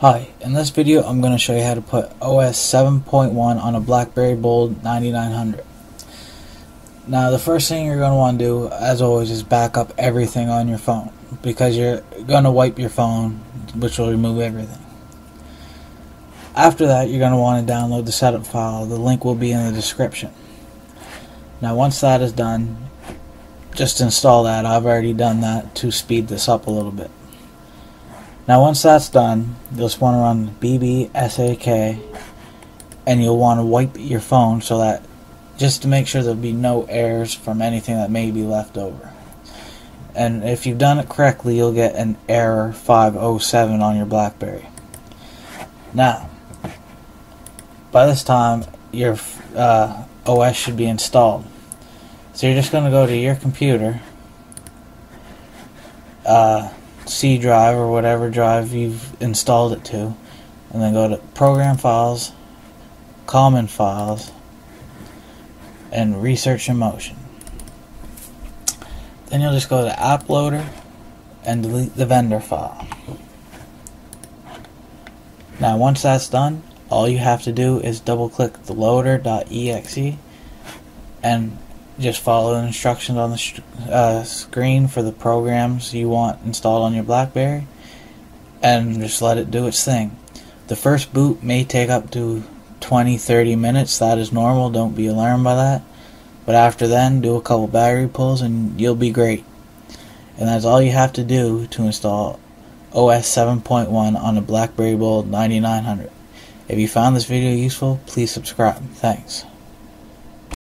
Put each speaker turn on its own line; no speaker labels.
Hi, in this video I'm going to show you how to put OS 7.1 on a BlackBerry Bold 9900. Now the first thing you're going to want to do, as always, is back up everything on your phone because you're going to wipe your phone, which will remove everything. After that, you're going to want to download the setup file. The link will be in the description. Now once that is done, just install that. I've already done that to speed this up a little bit. Now once that's done, you'll just want to run bbsak and you'll want to wipe your phone so that just to make sure there'll be no errors from anything that may be left over. And if you've done it correctly, you'll get an error 507 on your BlackBerry. Now, by this time, your uh, OS should be installed. So you're just going to go to your computer. Uh, C drive or whatever drive you've installed it to, and then go to Program Files, Common Files, and Research in Motion. Then you'll just go to App Loader and delete the vendor file. Now once that's done, all you have to do is double click the loader.exe and just follow the instructions on the uh, screen for the programs you want installed on your BlackBerry and just let it do its thing. The first boot may take up to 20-30 minutes. That is normal. Don't be alarmed by that. But after then, do a couple battery pulls and you'll be great. And that's all you have to do to install OS 7.1 on a BlackBerry Bold 9900. If you found this video useful, please subscribe. Thanks.